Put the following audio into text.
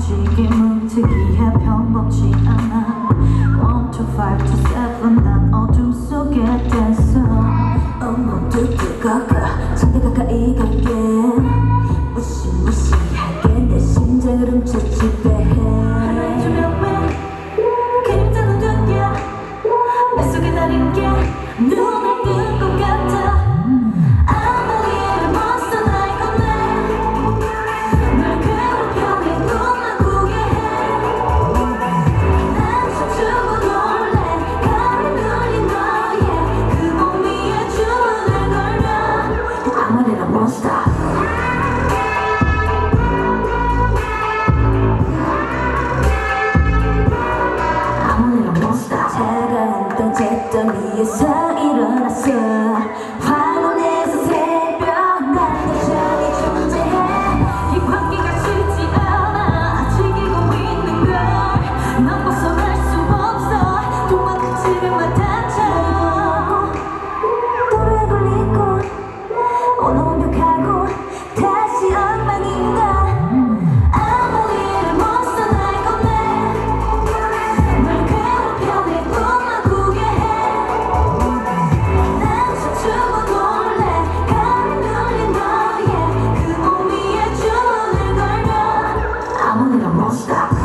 움직임은 특이해 평범치 않아. 1 to 5 to 7난 어둠 속에 댄서 어머 뚝뚝 가가 상대 가까이 가까 어떤 잿더미에서 일어났어. only a monster.